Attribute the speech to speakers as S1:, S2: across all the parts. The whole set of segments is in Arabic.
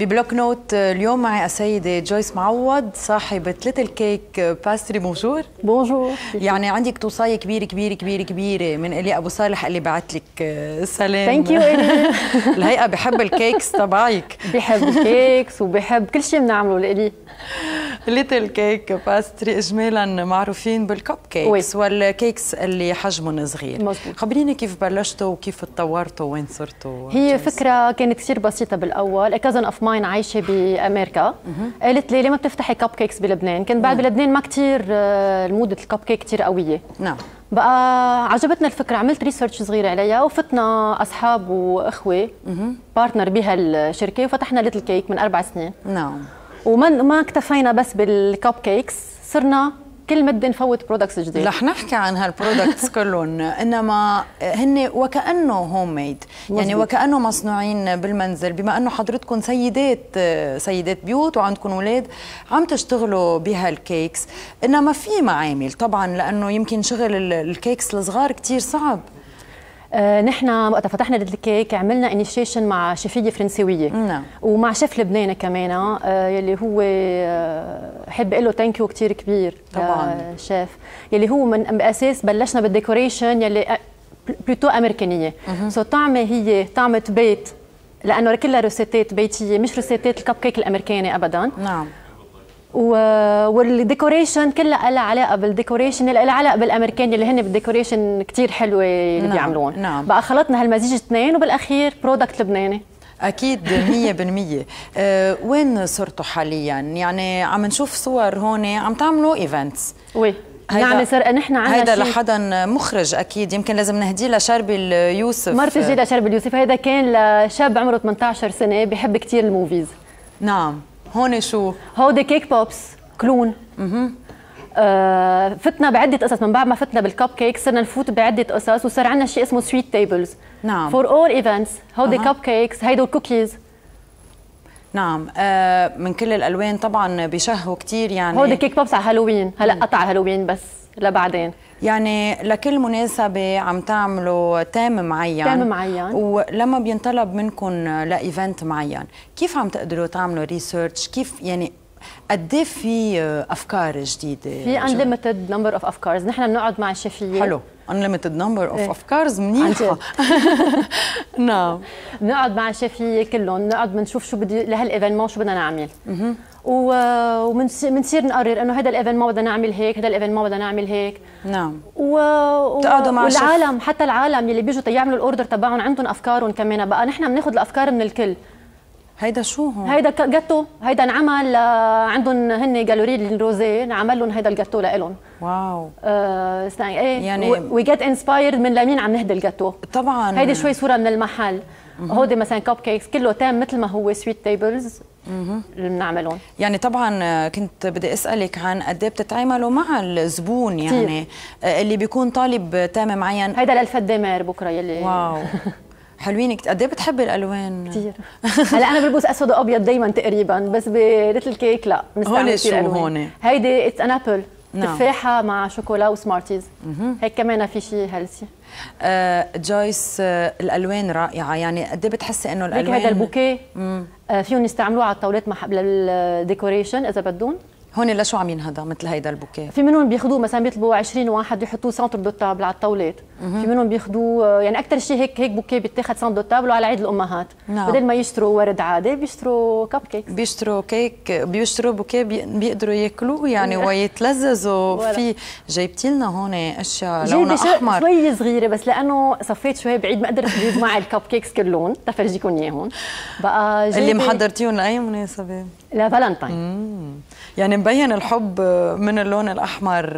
S1: ب Bloc Note اليوم معي السيدة جويس معوض صاحبة Little Cake Pastry bonjour.
S2: bonjour.
S1: يعني عندك توصاية كبيرة كبيرة كبيرة كبيرة من إلي أبو صالح اللي بعت لك سلام.
S2: thank you
S1: الهيئة بحب ال cakes تبعك.
S2: بحب ال cakes وبحب كل شيء بنعمله لإلي.
S1: Little Cake Pastry اجمالا معروفين بال cupcakes وال cakes اللي حجمهم صغير.
S2: مزبوط.
S1: خبريني كيف بلشتوا وكيف تطورتوا وين صرتوا؟
S2: هي فكرة كانت كثير بسيطة بالأول. cousin of mine عايشة بأمريكا. قالت لي ليه ما بتفتحي cupcakes بلبنان؟ كان بعد بلبنان ما كثير الموضه الكب كيك كثير قوية.
S1: نعم.
S2: بقى عجبتنا الفكرة عملت research صغيرة عليها وفتنا أصحاب وأخوة partner بهالشركه وفتحنا Little Cake من أربع سنين.
S1: نعم.
S2: وما ما اكتفينا بس بال cupcakes صرنا كل مده نفوت products جديد.
S1: رح نحكي عن هال products كلهم. إنما هن وكأنه home made يعني وكأنه مصنوعين بالمنزل. بما أنه حضرتكم سيدات سيدات بيوت وعندكم أولاد عم تشتغلوا بهال cakes إنما في معامل. طبعا لأنه يمكن شغل ال cakes الصغار كثير صعب.
S2: نحن وقت فتحنا الكيك عملنا انيشيشن مع شيفيه فرنسوية.
S1: نعم.
S2: ومع شيف لبناني كمان آه يلي هو آه حب أقول له thank you كثير كبير
S1: طبعا.
S2: شيف. يلي هو من باساس بلشنا بالديكوريشن يلي بلوتو أمريكانية. سو طعمة هي طعمة بيت لأنه كلها روسيتات بيتية مش روسيتات الكب كيك الأمريكاني ابدا.
S1: نعم.
S2: والديكوريشن كلها لها علاقة بالديكوريشن اللي لها علاقة بالأمريكان اللي هن بالديكوريشن كثير حلوة اللي
S1: نعم.
S2: بيعملون
S1: نعم.
S2: بقى خلطنا هالمزيج اثنين وبالأخير برودكت لبناني.
S1: أكيد 100% أه وين صرتوا حاليا؟ يعني عم نشوف صور هون عم تعملوا ايفنتس
S2: وي. يعني صار نحن عندنا
S1: هيدا لحدا مخرج أكيد. يمكن لازم نهديه لشربي اليوسف.
S2: مرتي لشربي اليوسف. هيدا كان لشاب عمره 18 سنة بحب كثير الموفيز.
S1: نعم. هون شو؟
S2: هودي كيك بوبس كلون.
S1: أها
S2: آه فتنا بعدة قصص من بعد ما فتنا بالكب كيك صرنا نفوت بعدة قصص وصار عندنا شيء اسمه سويت تيبلز
S1: نعم.
S2: فور اول ايفنتس هودي كب كيكس هيدو الكوكيز.
S1: نعم. آه من كل الألوان طبعا بيشهوا كثير يعني.
S2: هودي كيك بوبس على هالوين. هلأ قطع هالوين بس. لبعدين.
S1: يعني لكل مناسبة عم تعملوا thème معين.
S2: thème معين.
S1: ولما بينطلب منكم ل event معين كيف عم تقدروا تعملوا research كيف يعني قد في أفكار جديدة؟
S2: في unlimited number of افكارز نحن بنقعد مع الشيفيه
S1: حلو. unlimited number of افكارز منيحة. نعم.
S2: بنقعد مع الشيفيه كلهم نقعد بنشوف شو بدي لهال événement شو بدنا نعمل. وبنصير نقرر إنه هذا ال événement بدنا نعمل هيك هذا ال événement بدنا نعمل هيك.
S1: نعم.
S2: و...
S1: تقعدوا مع
S2: والعالم حتى العالم يلي بيجوا تيعملوا ال order تبعهم عندهم أفكارهم كمان. بقى نحن بناخذ الأفكار من الكل.
S1: هيدا شو هون؟
S2: هيدا جاتو هيدا انعمل عندهم هن جالوري الروزي انعمل لهم هيدا الجاتو لإلهم.
S1: wow.
S2: آه إيه
S1: يعني
S2: we get inspired من لمين عم نهدي الجاتو
S1: طبعا.
S2: هيدي شوي صورة من المحل. هودي مثلا cup cakes كله thème مثل ما هو سويت تيبلز اللي بنعملهم.
S1: يعني طبعا كنت بدي أسألك عن قد إيه بتتعاملوا مع الزبون يعني كتير. اللي بيكون طالب thème معين
S2: هيدا للفدامير بكرة يلي
S1: واو. حلوين قد إيه بتحبي الألوان؟
S2: كثير هلا أنا بلبس أسود وأبيض دائما تقريبا بس ب little cake لا
S1: هون شو هون؟
S2: هيدي it's an apple تفاحة مع شوكولا و Smarties. هيك كمان في شيء healthy.
S1: آه جويس آه الألوان رائعة. يعني قد إيه بتحسي إنه الالوان
S2: هذا ال bouquet؟ آه فيهم يستعملوه على الطاولات مع لل decoration إذا بدهم.
S1: هون لشو عم ينهضى مثل هيدا ال bouquet؟
S2: في منهم بياخذوه مثلا بيطلبوا 20 واحد بيحطوه centre de table على الطاولات. في منهم بياخذوه يعني أكثر شيء هيك هيك bouquet بيتاخذ centre de table على عيد الأمهات.
S1: نعم.
S2: بدل ما يشتروا ورد عادي بيشتروا cup cake
S1: بيشتروا كيك بيشتروا bouquet بيقدروا ياكلوه يعني ويتلذذوا. في جايبتي لنا هون أشياء لونها أحمر.
S2: شوي صغيرة بس لأنه صفيت شوي بعيد ما قدرت أجيب معي ال cup cakes كلهم. تفرجيكم اياهم بقى
S1: اللي محضرتيهم لاي مناسبة؟
S2: لفالنتاين
S1: يعني مبين الحب من اللون الأحمر.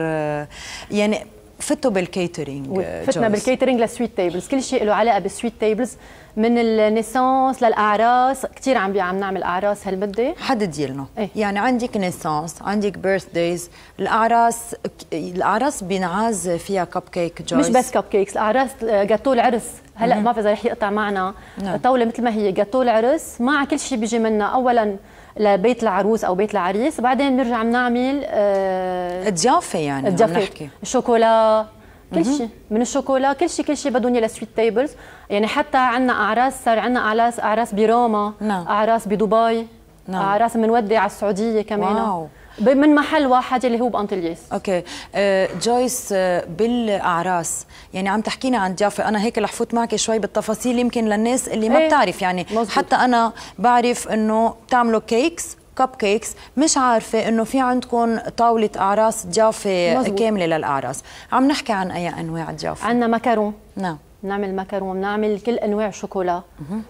S1: يعني فتوا بال catering
S2: فتنا بال catering لل sweet tables كل شيء له علاقة بال sweet tables من ال naissance للأعراس كثير عم عم نعمل أعراس هالمدة.
S1: حددي لنا
S2: إيه؟
S1: يعني عندك naissance عندك birthdays الأعراس الأعراس بينعاز فيها cup cake جويس
S2: مش بس cup cakes الاعراس جاتو العرس. هلأ ما بعرف اذا رح يقطع معنا. نعم. طاولة مثل ما هي جاتو العرس. مع كل شيء بيجي منها اولا لبيت العروس أو بيت العريس. بعدين بنرجع بنعمل
S1: آه ضيافه يعني
S2: ضيافه شوكولا كل شيء. من الشوكولا كل شيء كل شيء بدهم اياه لل sweet tables يعني حتى عندنا أعراس صار عندنا أعراس أعراس بروما
S1: نعم.
S2: أعراس بدبي
S1: نعم.
S2: أعراس بنودي على السعودية كمان.
S1: واو.
S2: من محل واحد اللي هو بانطلياس
S1: okay. آه، جويس آه، بالأعراس. يعني عم تحكينا عن ضيافه أنا هيك رح فوت معك شوي بالتفاصيل يمكن للناس اللي ما
S2: إيه،
S1: بتعرف. يعني
S2: مزبوط.
S1: حتى أنا بعرف إنه بتعملوا cakes cup cakes مش عارفة إنه في عندكم طاولة أعراس ضيافه
S2: مزبوط.
S1: كاملة للأعراس. عم نحكي عن أي أنواع ضيافه
S2: عندنا macaron.
S1: نعم.
S2: بنعمل مكرون بنعمل كل أنواع شوكولا.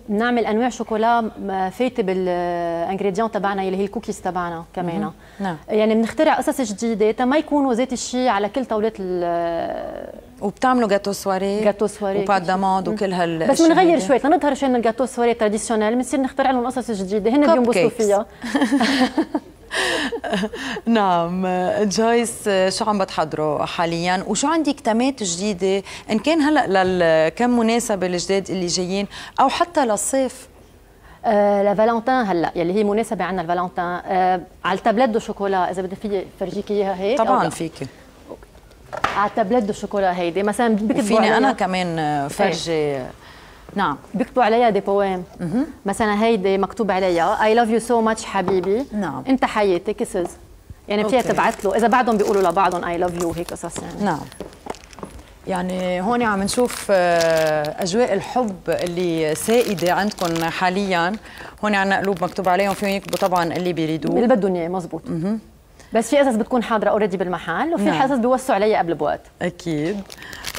S2: بنعمل أنواع شوكولا فايتة بال ingrédients تبعنا اللي هي الكوكيز تبعنا كمان.
S1: نعم.
S2: يعني بنخترع قصص جديدة تا ما يكونوا ذات الشيء على كل طاوله ال-
S1: وبتعملوا gâteau soirée
S2: gâteau soirée
S1: و
S2: pâte شيء.
S1: d'amande وكل هال
S2: بس بنغير شوي لنظهر شوي من ال gâteau soirée traditional بنصير نخترع لهم قصص جديدة. هن بينبسطوا. فيها
S1: نعم. جويس شو عم بتحضروا حاليا؟ وشو عندك thèmes جديدة؟ إن كان هلأ للكم مناسبة الجداد اللي جايين أو حتى للصيف؟
S2: آه ل Valentin هلأ يلي هي مناسبة عندنا ال Valentin. آه على ال tablette de chocolat إذا بدي في فرجيك إياها هيك
S1: طبعا؟ فيكي.
S2: على ال tablette de chocolat هيدي. مثلا بيكتبوا
S1: وفيني
S2: عليها؟
S1: أنا كمان فرجي نعم.
S2: بيكتبوا عليها des poèmes مثلا هيدي مكتوب عليها I love you so much حبيبي.
S1: نعم.
S2: انت حياتي kisses يعني فيها. تبعت له. إذا بعدهم بيقولوا لبعضهم I love you هيك قصص يعني.
S1: نعم. يعني هون عم نشوف آه، أجواء الحب اللي سائدة عندكم حاليا. هون عنا قلوب مكتوب عليهم فيهم يكتبوا طبعا اللي بيريدوه.
S2: اللي بدهم إياه مزبوط. بس في قصص بتكون حاضرة already بالمحل وفي
S1: نعم.
S2: قصص بيوسعوا عليها قبل بوقت.
S1: أكيد.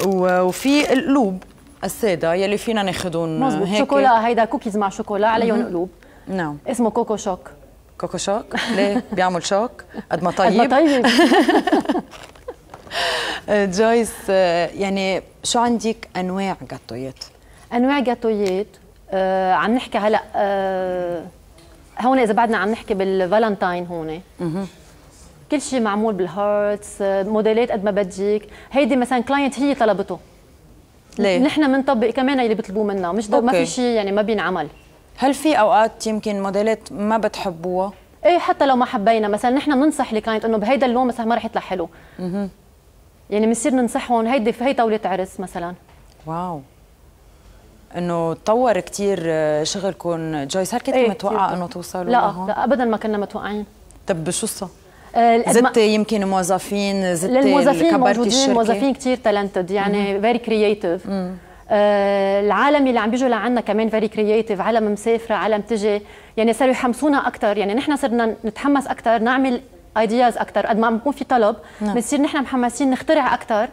S1: وفي القلوب السادة يلي فينا ناخذهم
S2: مزبوط.
S1: هيك.
S2: شوكولا هيدا كوكيز مع شوكولا. عليهم قلوب
S1: نعم.
S2: اسمه
S1: Cookochoc. Cookochoc؟ ليه؟ بيعمل choc؟ قد ما
S2: قد ما
S1: طيب.
S2: طيب
S1: جويس يعني شو عندك أنواع جاتويات؟
S2: أنواع جاتويات آه عم نحكي هلأ آه هون إذا بعدنا عم نحكي بالفالنتاين هون. كل شيء معمول بال hearts آه، موديلات قد ما بدك. هيدي مثلا client هي طلبته.
S1: ليه؟
S2: نحن بنطبق كمان اللي بيطلبوه منا مش ما. في شيء يعني ما بينعمل
S1: هل في أوقات يمكن موديلات ما بتحبوها؟
S2: إيه حتى لو ما حبينا مثلا نحن بننصح ال client إنه بهيدا اللون مثلا ما رح يطلع حلو. يعني بنصير ننصحهم هيدي هي طاوله عرس مثلا.
S1: واو. إنه تطور كثير شغلكم جويس هل كنت
S2: إيه، متوقعة.
S1: إنه توصلوا
S2: لا؟ لا ابدا ما كنا متوقعين.
S1: طب شو القصة؟
S2: آه،
S1: زدتي يمكن موظفين زدتي
S2: للموظفين موجودين؟ موظفين كثير talented يعني very creative العالم اللي عم بيجوا لعنا كمان very creative عالم مسافره عالم تجي يعني صاروا يحمسونا أكثر يعني نحن صرنا نتحمس أكثر نعمل ideas أكثر قد ما عم بيكون في طلب.
S1: نعم.
S2: بنصير نحن محمسين نخترع أكثر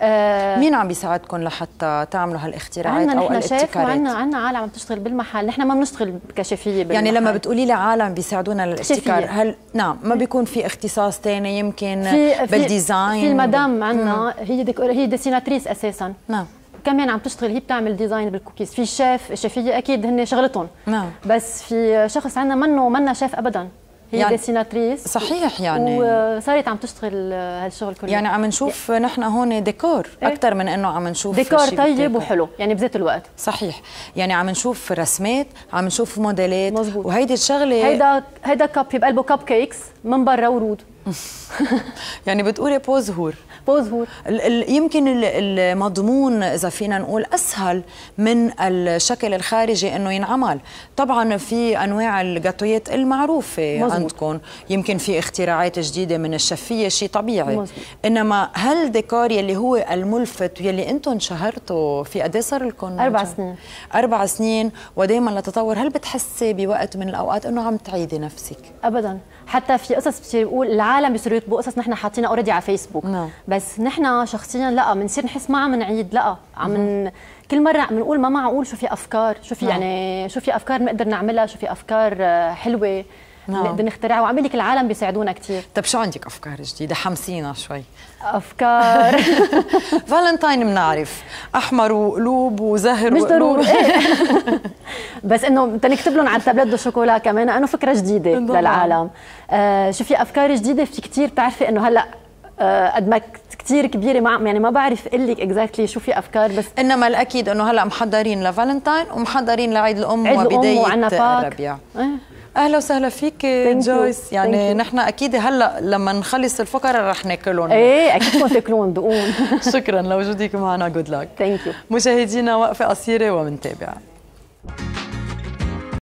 S2: آه
S1: مين عم بيساعدكم لحتى تعملوا هالاختراعات
S2: عندنا أو
S1: الابتكارات؟
S2: وعندنا عندنا عالم عم تشتغل بالمحل. نحن ما بنشتغل ك chefs فيه بالمحل.
S1: يعني لما بتقولي لي عالم بيساعدونا للابتكار
S2: شفية.
S1: هل نعم ما بيكون في اختصاص تاني؟ يمكن
S2: في
S1: بال design.
S2: في المدام عندنا هي ديكور هي dessinatrice أساسا.
S1: نعم.
S2: كمان عم تشتغل هي بتعمل design بال cookies. في chef ال chefs أكيد هن شغلتهم.
S1: نعم.
S2: بس في شخص عندنا منه منا شيف ابدا. هي
S1: يعني-
S2: يعني dessinatrice
S1: صحيح يعني
S2: وصارت عم تشتغل هالشغل كله
S1: يعني عم نشوف نحن هون ديكور
S2: إيه.
S1: أكثر من إنه عم نشوف
S2: ديكور طيب
S1: بتاكل.
S2: وحلو يعني بذات الوقت
S1: صحيح يعني عم نشوف رسمات عم نشوف موديلات
S2: مزبوط.
S1: وهيدي الشغلة
S2: هيدا هيدا cup بقلبه cup cakes من برا ورود
S1: يعني بتقولي بوزهور
S2: بوزهور
S1: ال- ال- يمكن ال- المضمون إذا فينا نقول أسهل من الشكل الخارجي إنه ينعمل. طبعا في أنواع الجاتويات المعروفة
S2: مزبوط.
S1: عندكم. يمكن في اختراعات جديدة من الشفية شيء طبيعي.
S2: مزبوط.
S1: إنما هل ديكور يلي هو الملفت يلي أنتم شهرتوا في قد إيه صار لكم؟
S2: أربع سنين.
S1: أربع سنين. ودائما لتطور هل بتحسي بوقت من الأوقات إنه عم تعيدي نفسك؟
S2: ابدا. حتى في قصص بتصير بقول العالم بيصيروا يطبقوا قصص نحن حاطينها already على فيسبوك
S1: نعم.
S2: بس نحن شخصيا لا بنصير نحس ما عم نعيد لا عم ن... كل مرة عم نقول ما معقول شو في أفكار شو في
S1: نعم.
S2: يعني شو في افكار نقدر نعملها شو في أفكار آه، حلوة
S1: نعم.
S2: نقدر نخترعها وعم لك العالم بيساعدونا كثير
S1: طب شو عندك أفكار جديدة؟ حمسينا شوي.
S2: أفكار.
S1: فالنتاين بنعرف أحمر وقلوب وزهر
S2: مش. ضروري. بس إنه تنكتب لهم على ال tablettes de chocolat كمان. انه فكرة
S1: جديدة.
S2: للعالم. آه شو في أفكار جديدة في كثير بتعرفي إنه هلأ آه قد ما كثير كبيرة ما يعني ما بعرف أقول لك exactly شو في أفكار بس
S1: إنما الأكيد إنه هلأ محضرين لفالنتاين ومحضرين لعيد الأم
S2: عيد وبداية
S1: الربيع
S2: إيه.
S1: أهلا وسهلا فيك جويس. يعني نحن أكيد هلأ لما نخلص الفقرة رح ناكلهم.
S2: إيه أكيد تاكلون دقون
S1: شكرا لوجودك معنا good luck
S2: thank you
S1: مشاهدينا وقفه قصيرة ومنتابع